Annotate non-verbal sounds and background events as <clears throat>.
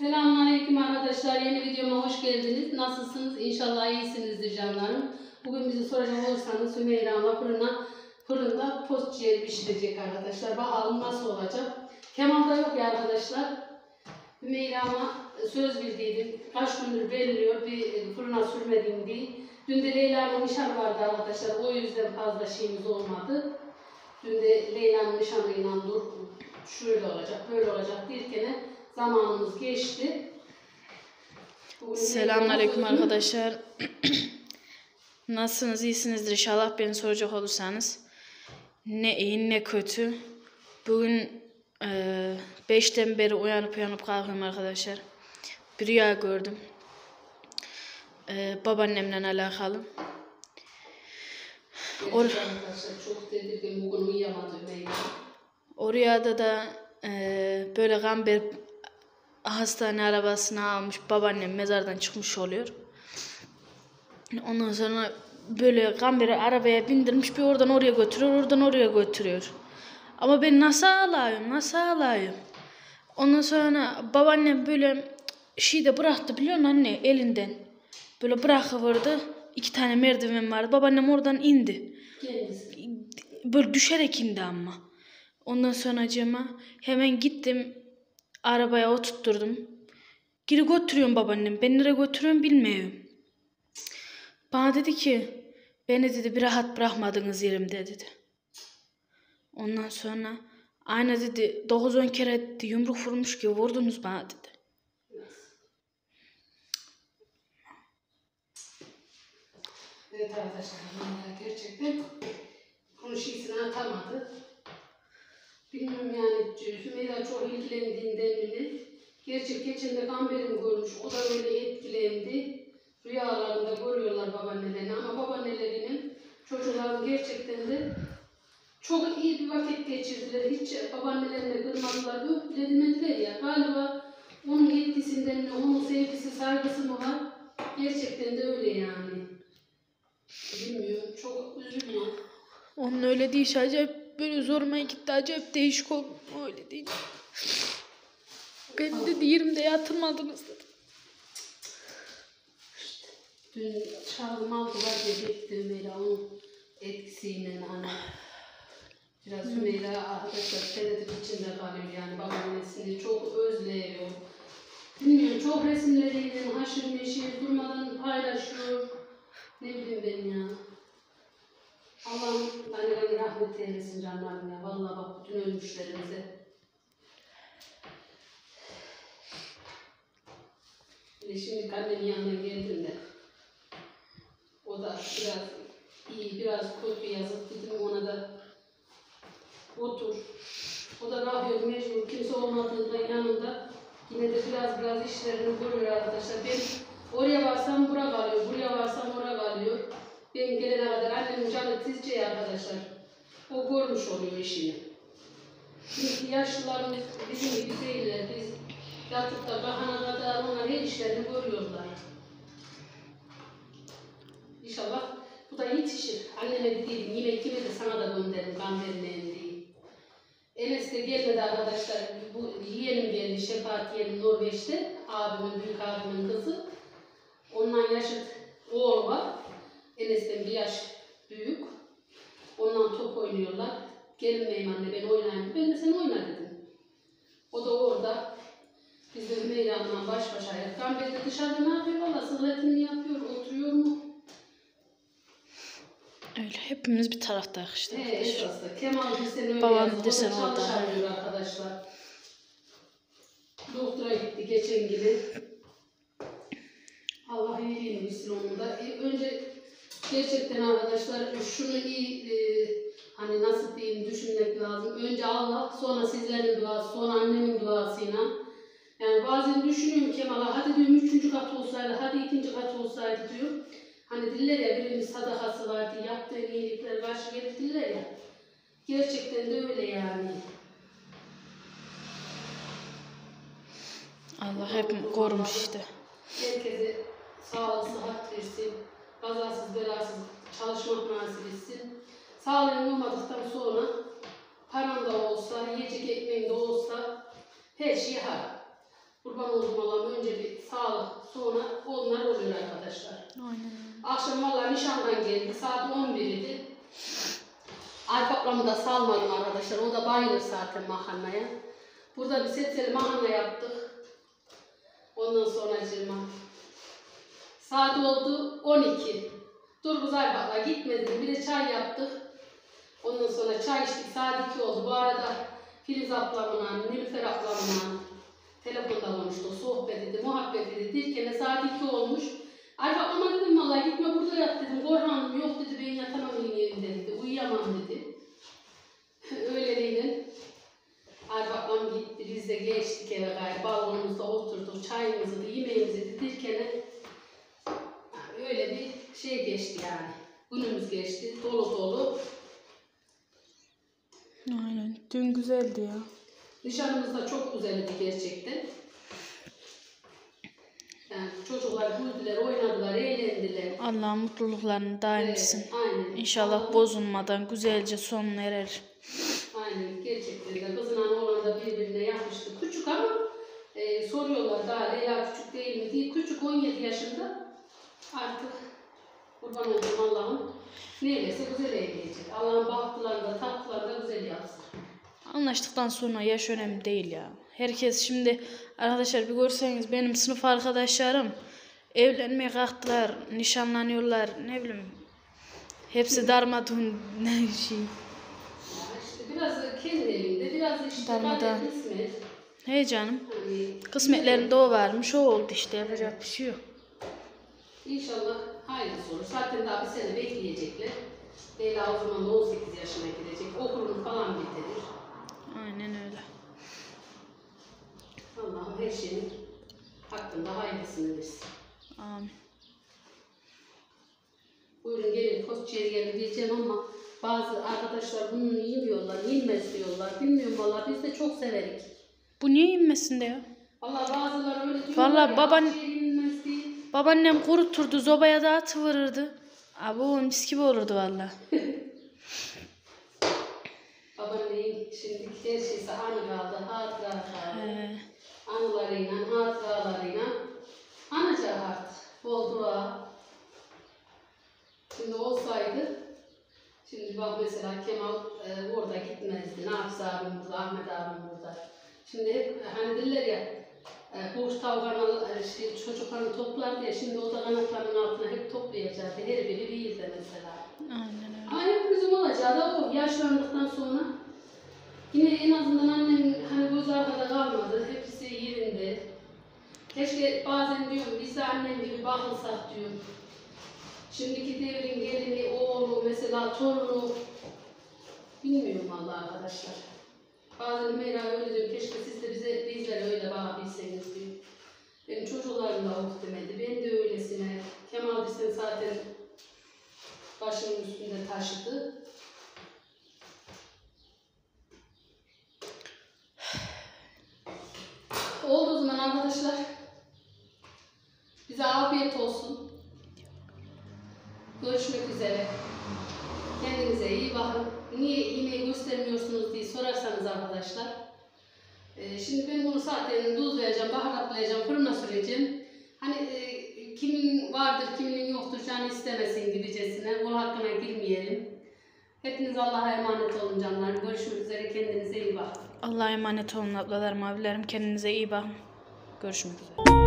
Selamünaleyküm arkadaşlar. Yeni videoma hoş geldiniz. Nasılsınız? İnşallah iyisinizdir canlarım. Bugün bizi soracak olursanız Sümeyra fırına, fırında post ciğer pişirecek arkadaşlar. Bakalım nasıl olacak. Kemal da yok ya arkadaşlar. Sümeyra ama söz bildiydi. Kaç gündür belliyor bir fırına sürmediğim diye. Dün de Leyla'nın nişanı vardı arkadaşlar. O yüzden fazla şeyimiz olmadı. Dün de Leyla'nın nişanıyla dur şöyle olacak, böyle olacak derken zamanımız geçti. Selamünaleyküm arkadaşlar. <clears throat> Nasılsınız? iyisinizdir inşallah beni soracak olursanız. Ne iyi ne kötü. Bugün 5'ten beri uyanıp uyanıp kalkıyorum arkadaşlar. Bir rüya gördüm. E, babaannemle alakalı. Or- çok tedirgin bugün uyuyamadı Meyla. O rüyada da e, böyle Gamber hastane arabasına almış babaannem mezardan çıkmış oluyor. Ondan sonra böyle Gamber'i arabaya bindirmiş bir oradan oraya götürüyor oradan oraya götürüyor. Ama ben nasıl ağlayayım nasıl ağlayayım. Ondan sonra babaannem böyle şey de bıraktı biliyor musun anne elinden. Böyle bırakıverdi. iki tane merdiven vardı. Babaannem oradan indi böyle düşerek indi ama. Ondan sonra cama hemen gittim arabaya oturtturdum. Geri götürüyorum babaannem. Ben nereye götürüyorum bilmiyorum. Bana dedi ki beni dedi bir rahat bırakmadınız yerimde dedi. Ondan sonra aynı dedi 9-10 kere dedi, yumruk vurmuş gibi vurdunuz bana dedi. Evet arkadaşlar gerçekten konuşisini atamadı. Bilmiyorum yani Sümeyra çok ilgilendiğinden mi Gerçek geçen de Gamber'im görmüş. O da öyle etkilendi. Rüyalarında görüyorlar babaannelerini ama babaannelerinin çocukların gerçekten de çok iyi bir vakit geçirdiler. Hiç babaannelerine kırmadılar, yok bile demediler ya. Galiba onun yetkisinden mi, onun sevgisi, saygısı mı var? Gerçekten de öyle yani. Bilmiyorum, çok üzülüyorum. Onun öyle değil acayip böyle zoruma gitti acayip değişik oldu. Öyle değil. Ben dedi yerimde yatırmadınız dedi. Dün çağrım aldılar diyecekti Hümeyra onun etkisiyle hani. Biraz Hümeyra arkadaşlar tereddüt içinde kalıyor yani babaannesini çok özlüyor. Bilmiyorum çok resimleriyle haşır neşir durmadan paylaşıyor. Ne bileyim ben ya. Allah'ım hani rahmet eylesin canlarım ya. Vallahi bak bütün ölmüşlerimize. De şimdi annemin yanına geldim de. O da biraz iyi, biraz kötü yazık dedim ona da otur. O da bakıyor mecbur kimse olmadığında yanında yine de biraz biraz işlerini görüyor arkadaşlar. Ben oraya varsam bura kalıyor, buraya varsam oraya kalıyor. Ben arkadaşlar. O görmüş oluyor işini. Şimdi yaşlılarımız bizim gibi değiller. Biz yatıp da kahana kadar onlar her işlerini görüyorlar. İnşallah bu da yetişir. Anneme dedim yemek yeme de sana da gönderirim gamberleğin diye. Enes de gelmedi arkadaşlar. Bu yeğenim geldi. Şefaat yeğenim Norveç'te. Abimin, büyük abimin kızı. Ondan yaşıt oğlu var. Enes'ten bir yaş büyük. Ondan top oynuyorlar. Gelmeyeyim anne ben oynayayım. Ben de sen oyna dedim. O da orada. Biz de baş başayız. Gamber de dışarıda ne yapıyor valla? Sıhhatini yapıyor, oturuyor mu? Öyle hepimiz bir taraftayız işte. Arkadaşlar. esasında. Kemal Gülsen öyle Babam yazdı. O da çalışamıyor arkadaşlar. Doktora gitti geçen gibi. Allah iyiliğini bilsin onun da. E, önce gerçekten arkadaşlar şunu iyi e, hani nasıl diyeyim düşünmek lazım. Önce Allah, sonra sizlerin duası, sonra annemin duasıyla. Yani bazen düşünüyorum Kemal'a hadi diyorum üçüncü kat olsaydı, hadi ikinci kat olsaydı diyor. Hani diller ya birinin sadakası vardı, yaptığı iyilikler başı gelir diller ya. Gerçekten de öyle yani. Allah hep korumuş işte. Herkese sağlık, sıhhat versin. Kazasız, belasız çalışmak nasip etsin. Sağlığın olmadıktan sonra paran da olsa, yiyecek ekmeğin de olsa her şey haram. Kurban olduğum Allah sorunlar oluyor arkadaşlar. Aynen. Akşam valla nişandan geldik. Saat 11 idi. Alp ablamı da salmadım arkadaşlar. O da bayılır zaten makarnaya. Burada bir sebzeli makarna yaptık. Ondan sonra cırma. Saat oldu 12. Dur kız Alp abla gitmedim. Bir de çay yaptık. Ondan sonra çay içtik. Saat 2 oldu. Bu arada Filiz ablamla, Nilüfer ablamla telefonda konuştuk. Sohbet edildi, muhabbet edildi. Derken saat 2 olmuş. Alp ablama dedim vallahi gitme burada yat dedim. Korhan'ım yok dedi ben yatamam yine evinde dedi. Uyuyamam dedi. <laughs> Öyleliğine Alp ablam gitti. Biz de geçtik eve gayrı. Balkonumuzda oturduk. Çayımızı da yemeğimizi dedirken öyle şey geçti yani. Günümüz geçti. Dolu dolu. Aynen. Dün güzeldi ya. Nişanımız da çok güzeldi gerçekten. Yani çocuklar güldüler, oynadılar, eğlendiler. Allah mutluluklarını daim etsin. Evet, aynen. İnşallah Allah- bozulmadan güzelce sonuna erer. Aynen gerçekten de kızın olan da birbirine yapıştı. Küçük ama e, soruyorlar daha Leyla küçük değil mi diye. Küçük 17 yaşında artık kurban olduğum Allah'ım neylese güzel eğleyecek. Allah'ın baktılarında tatlılarında güzel yapsın. Anlaştıktan sonra yaş önemli değil ya. Herkes şimdi arkadaşlar bir görseniz benim sınıf arkadaşlarım evlenmeye kalktılar, nişanlanıyorlar ne bileyim. Hepsi darmadağın <laughs> ne şey. İşte biraz kendi elinde, biraz işte Darmadağın. kısmet. He canım. Hani Kısmetlerinde o varmış o oldu işte yapacak bir şey yok. İnşallah hayırlısı olur. Zaten daha bir sene bekleyecekler. Leyla o zaman da 18 yaşına gidecek. Okulunu falan bitirir. Aynen öyle. Allah'ım her şeyin hakkında hayırlısını versin. Amin. Buyurun gelin Koççu'ya gelin diyeceğim ama bazı arkadaşlar bunu yemiyorlar, yenmez diyorlar. Bilmiyorum valla biz de çok severik. Bu niye inmesin de ya? Valla bazıları öyle diyorlar Vallahi ya, baban- diye. Babaannem kuruturdu, zobaya da atıvırırdı. Abi mis gibi olurdu valla. <laughs> Babaanneyin şimdi her şeysi anı kaldı, hatıra kaldı. He. anılarıyla, hatıralarıyla anacak artık. Bol dua. Şimdi olsaydı, şimdi bak mesela Kemal e, orada gitmezdi. Nafiz abim burada, Ahmet abim burada. Şimdi hep hani derler ya, boş tavuk şey, çocuklarını toplar diye şimdi o da kanatlarının altına hep toplayacaktı. Her biri bir yılda mesela. Aynen öyle. Ama hepimizin olacağı da o. Yaşlandıktan sonra yine en azından annem hani göz arkada kalmadı. Hepsi yerinde. Keşke bazen diyorum biz de annem gibi bakılsak diyorum. Şimdiki devrin gelini, oğlu, mesela torunu bilmiyorum Allah arkadaşlar. Bazen Meyra öyle diyor, keşke siz de bize, bizlere öyle bakabilseniz diyor. Benim çocuklarım da of demedi, ben de öylesine. Kemal desen zaten başımın üstünde taşıdı. <sighs> Oldu o zaman arkadaşlar. Bize afiyet olsun. Görüşmek üzere. Kendinize iyi bakın. Niye yemeği göstermiyorsunuz diye sorarsanız arkadaşlar. Ee, şimdi ben bunu zaten tuzlayacağım, baharatlayacağım, fırına süreceğim. Hani e, kimin vardır, kiminin yoktur, canı istemesin gibicesine. Onun hakkına girmeyelim. Hepiniz Allah'a emanet olun canlar. Görüşmek üzere. Kendinize iyi bakın. Allah'a emanet olun ablalarım, abilerim. Kendinize iyi bakın. Görüşmek üzere.